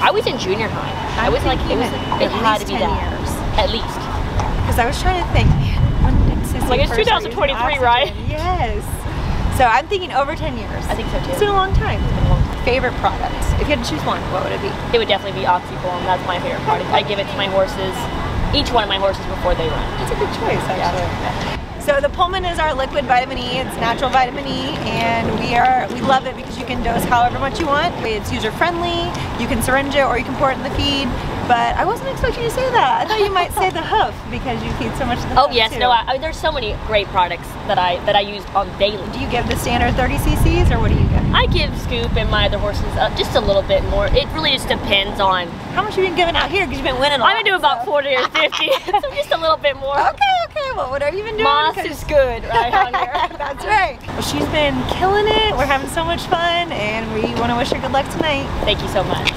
I was in junior high. I was like, it was, it had to be 10 that. years. At least. Because I was trying to think, Like, it's 2023, right? Yes. So I'm thinking over 10 years. I think so too. It's been a long time. Favorite product? If you had to choose one, what would it be? It would definitely be Oxyform. That's my favorite product. I give it to my horses, each one of my horses before they run. That's a good choice, actually. So the Pullman is our liquid vitamin E. It's natural vitamin E, and we are we love it because you can dose however much you want. It's user friendly. You can syringe it or you can pour it in the feed. But I wasn't expecting you to say that. I thought you might say the hoof because you feed so much of the Oh yes, too. no, I, I, there's so many great products that I that I use on daily. Do you give the standard 30 cc's or what do you give? I give Scoop and my other horses uh, just a little bit more. It really just depends on. How much you've been giving out here? Because you've been winning a lot. I'm gonna do about 40 or 50, so just a little bit more. Okay, okay. Well, what have you been doing? Moss 'Cause- is good right on here. That's right. Well, she's been killing it. We're having so much fun, and we want to wish her good luck tonight. Thank you so much.